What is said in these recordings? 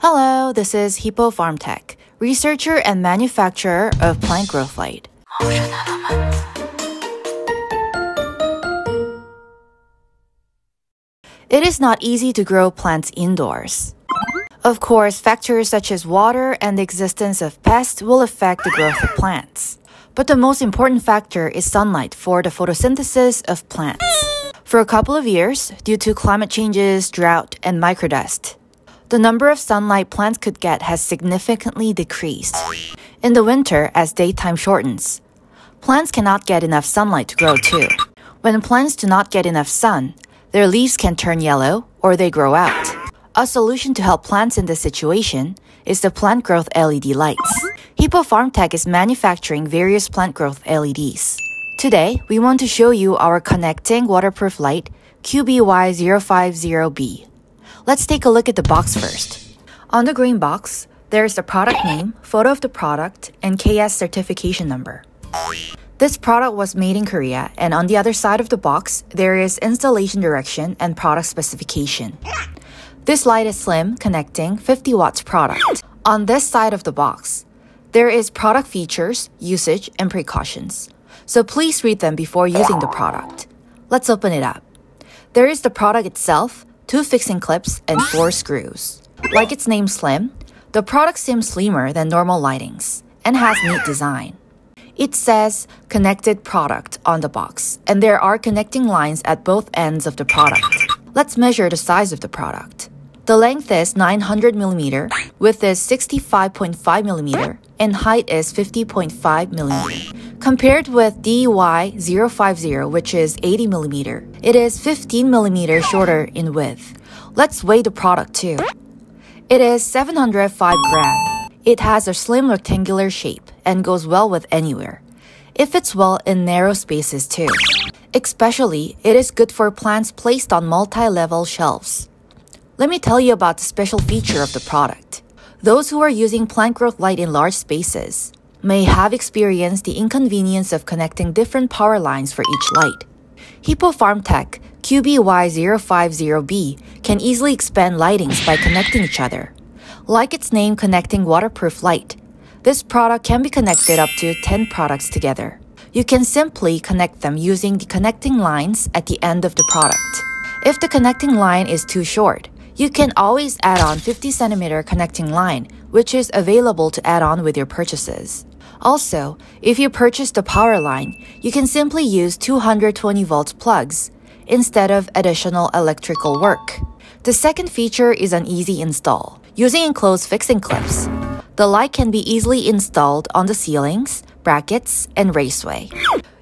Hello, this is Hippo Farm Tech, researcher and manufacturer of plant growth light. It is not easy to grow plants indoors. Of course, factors such as water and the existence of pests will affect the growth of plants. But the most important factor is sunlight for the photosynthesis of plants. For a couple of years, due to climate changes, drought, and microdust, the number of sunlight plants could get has significantly decreased. In the winter, as daytime shortens, plants cannot get enough sunlight to grow too. When plants do not get enough sun, their leaves can turn yellow or they grow out. A solution to help plants in this situation is the plant growth LED lights. Hippo FarmTech is manufacturing various plant growth LEDs. Today, we want to show you our connecting waterproof light QBY050B. Let's take a look at the box first. On the green box, there is the product name, photo of the product, and KS certification number. This product was made in Korea, and on the other side of the box, there is installation direction and product specification. This light is slim, connecting 50 watts product. On this side of the box, there is product features, usage, and precautions. So please read them before using the product. Let's open it up. There is the product itself, two fixing clips, and four screws. Like its name Slim, the product seems slimmer than normal lightings and has neat design. It says connected product on the box, and there are connecting lines at both ends of the product. Let's measure the size of the product. The length is 900 millimeter, width is 65.5 millimeter, and height is 50.5 millimeter. Compared with DY050, which is 80 millimeter, it is 15 millimeter shorter in width. Let's weigh the product too. It is 705 gram. It has a slim rectangular shape and goes well with anywhere. It fits well in narrow spaces too. Especially, it is good for plants placed on multi-level shelves. Let me tell you about the special feature of the product. Those who are using plant growth light in large spaces may have experienced the inconvenience of connecting different power lines for each light. Hippo FarmTech QBY050B can easily expand lightings by connecting each other. Like its name connecting waterproof light, this product can be connected up to 10 products together. You can simply connect them using the connecting lines at the end of the product. If the connecting line is too short, you can always add on 50 centimeter connecting line, which is available to add on with your purchases. Also, if you purchase the power line, you can simply use 220 volts plugs instead of additional electrical work. The second feature is an easy install. Using enclosed fixing clips, the light can be easily installed on the ceilings, brackets, and raceway.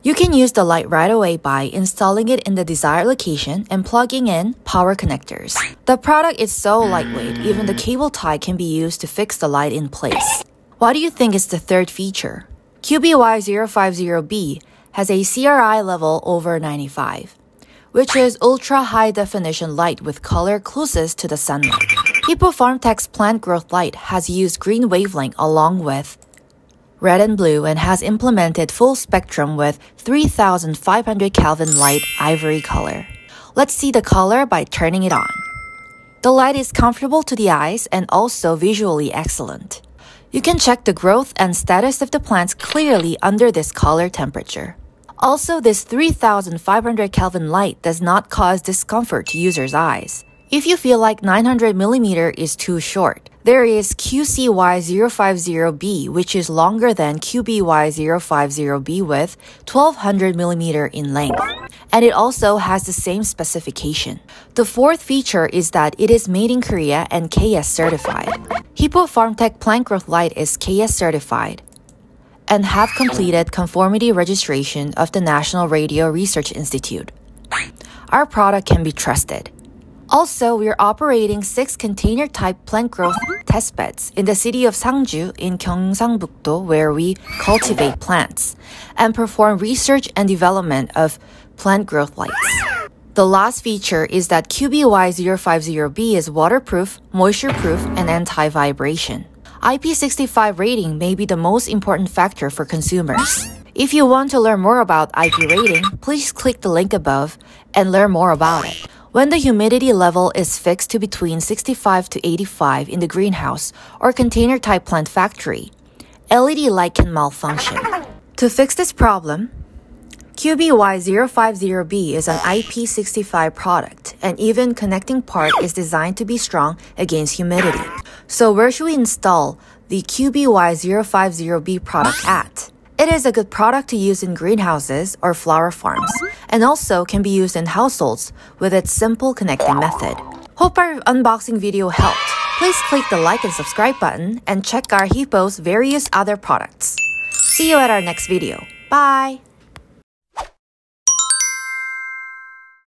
You can use the light right away by installing it in the desired location and plugging in power connectors. The product is so lightweight, even the cable tie can be used to fix the light in place. What do you think is the third feature? QBY050B has a CRI level over 95, which is ultra high definition light with color closest to the sunlight. Hippo FarmTech's plant growth light has used green wavelength along with red and blue and has implemented full spectrum with 3500 Kelvin light ivory color. Let's see the color by turning it on. The light is comfortable to the eyes and also visually excellent. You can check the growth and status of the plants clearly under this color temperature. Also, this 3500 Kelvin light does not cause discomfort to users' eyes. If you feel like 900mm is too short, there is QCY050B, which is longer than QBY050B with 1200mm in length. And it also has the same specification. The fourth feature is that it is made in Korea and KS certified. Hippo FarmTech Plant Growth Light is KS certified and have completed conformity registration of the National Radio Research Institute. Our product can be trusted. Also, we're operating six container type plant growth test beds in the city of Sangju in Gyeongsangbuk-do where we cultivate plants and perform research and development of plant growth lights. The last feature is that QBY050B is waterproof, moisture-proof, and anti-vibration. IP65 rating may be the most important factor for consumers. If you want to learn more about IP rating, please click the link above and learn more about it. When the humidity level is fixed to between 65 to 85 in the greenhouse or container type plant factory, LED light can malfunction. To fix this problem, QBY050B is an IP65 product, and even connecting part is designed to be strong against humidity. So where should we install the QBY050B product at? It is a good product to use in greenhouses or flower farms, and also can be used in households with its simple connecting method. Hope our unboxing video helped. Please click the like and subscribe button and check our Hypo's various other products. See you at our next video. Bye!